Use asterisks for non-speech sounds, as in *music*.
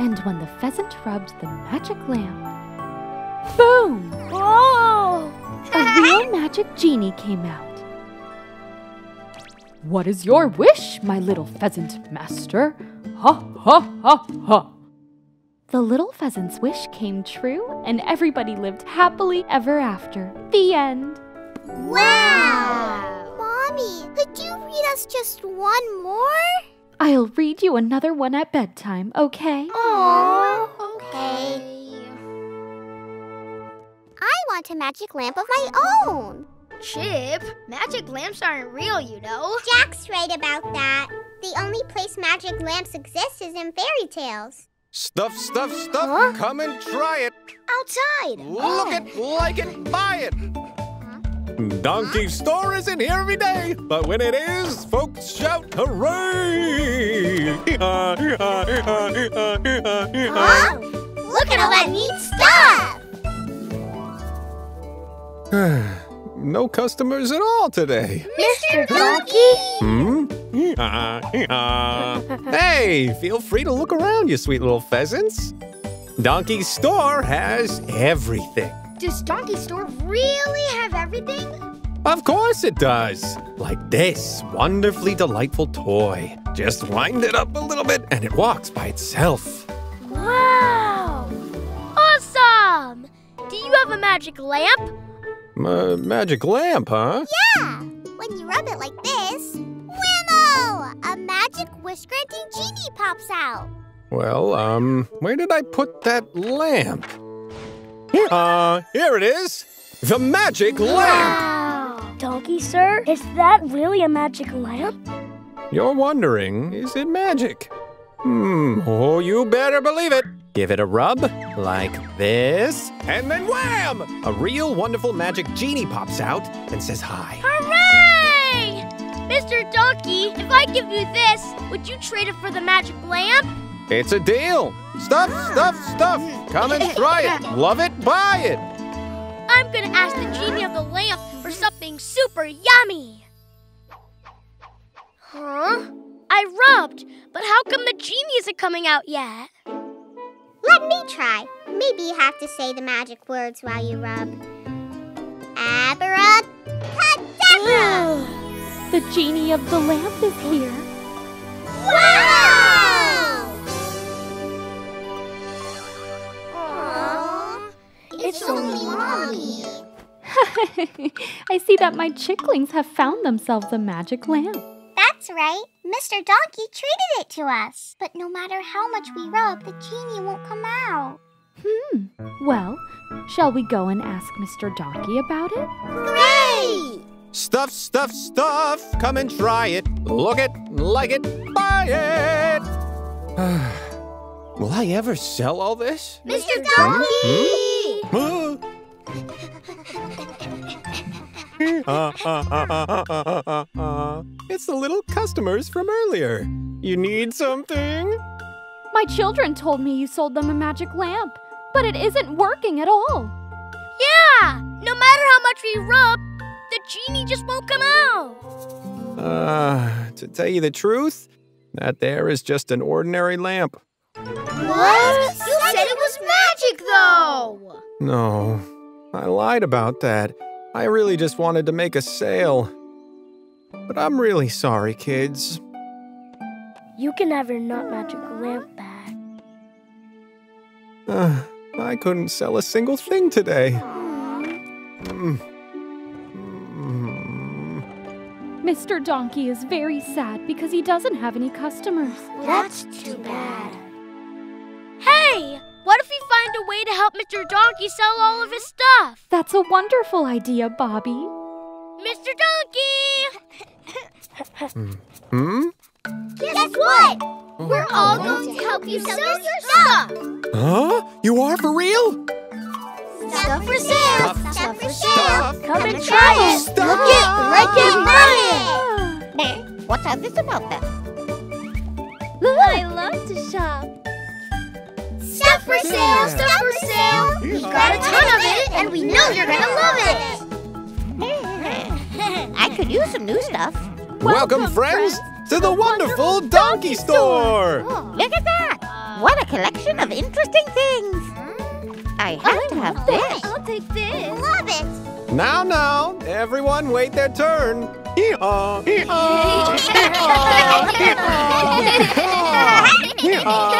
And when the pheasant rubbed the magic lamp, boom! Oh! A real *laughs* magic genie came out. What is your wish, my little pheasant master? Ha ha ha ha! The little pheasant's wish came true, and everybody lived happily ever after. The end. Wow! Mommy, could you read us just one more? I'll read you another one at bedtime, okay? Aww. Okay. I want a magic lamp of my own. Chip, magic lamps aren't real, you know. Jack's right about that. The only place magic lamps exist is in fairy tales. Stuff, stuff, stuff. Huh? Come and try it. Outside. Look oh. it, like it, buy it. Donkey Store isn't here every day, but when it is, folks shout hooray! *laughs* Huh? Look at all that neat stuff. *sighs* no customers at all today. Mr. Donkey? Hmm? *laughs* hey, feel free to look around, you sweet little pheasants. Donkey's Store has everything. Does Donkey Store really have everything? Of course it does. Like this wonderfully delightful toy. Just wind it up a little bit and it walks by itself. Wow! Awesome! Do you have a magic lamp? Uh, magic lamp, huh? Yeah. When you rub it like this, whammo! A magic wish-granting genie pops out. Well, um, where did I put that lamp? Uh, here it is. The magic lamp. Wow. Donkey, sir, is that really a magic lamp? You're wondering, is it magic? Hmm, oh, you better believe it. Give it a rub, like this, and then wham! A real wonderful magic genie pops out and says hi. Hooray! Mr. Donkey, if I give you this, would you trade it for the magic lamp? It's a deal. Stuff, stuff, stuff. Come and try it. Love it, buy it. I'm gonna ask the genie of the lamp for something super yummy. Huh? I rubbed, but how come the genie isn't coming out yet? Let me try. Maybe you have to say the magic words while you rub. Abracadabra! *sighs* The genie of the lamp is here. wow! *laughs* I see that my chicklings have found themselves a magic lamp. That's right. Mr. Donkey treated it to us. But no matter how much we rub, the genie won't come out. Hmm. Well, shall we go and ask Mr. Donkey about it? Great! Stuff, stuff, stuff. Come and try it. Look it, like it, buy it. *sighs* Will I ever sell all this? Mr. Donkey! *laughs* It's the little customers from earlier. You need something? My children told me you sold them a magic lamp, but it isn't working at all. Yeah! No matter how much we rub, the genie just won't come out. Uh, to tell you the truth, that there is just an ordinary lamp. What? You said it was magic, though! No, I lied about that. I really just wanted to make a sale. But I'm really sorry, kids. You can have your not magic lamp back. Uh, I couldn't sell a single thing today. Mm. Mm. Mr. Donkey is very sad because he doesn't have any customers. That's too bad. Hey! What if we find a way to help Mr. Donkey sell all of his stuff? That's a wonderful idea, Bobby. Mr. Donkey! Hmm? Guess what? We're all going to help you sell your stuff. Huh? You are for real? Stuff for sale. Stuff for sale. Come and try it. Stop! Look it, like it, buy it. Eh, What's all this about then? I love to shop for sale! Stuff for sale! We've got a ton of it, and we know you're gonna love it! *laughs* I could use some new stuff. Welcome, Welcome friends, to the wonderful Donkey Store! Oh, look at that! What a collection of interesting things! I hmm? have oh, to have this. I'll take this. Love it. Now, now, everyone wait their turn. Hee-haw, hee-haw, *laughs* hee-haw, hee-haw, hee-haw, *laughs* hee-haw.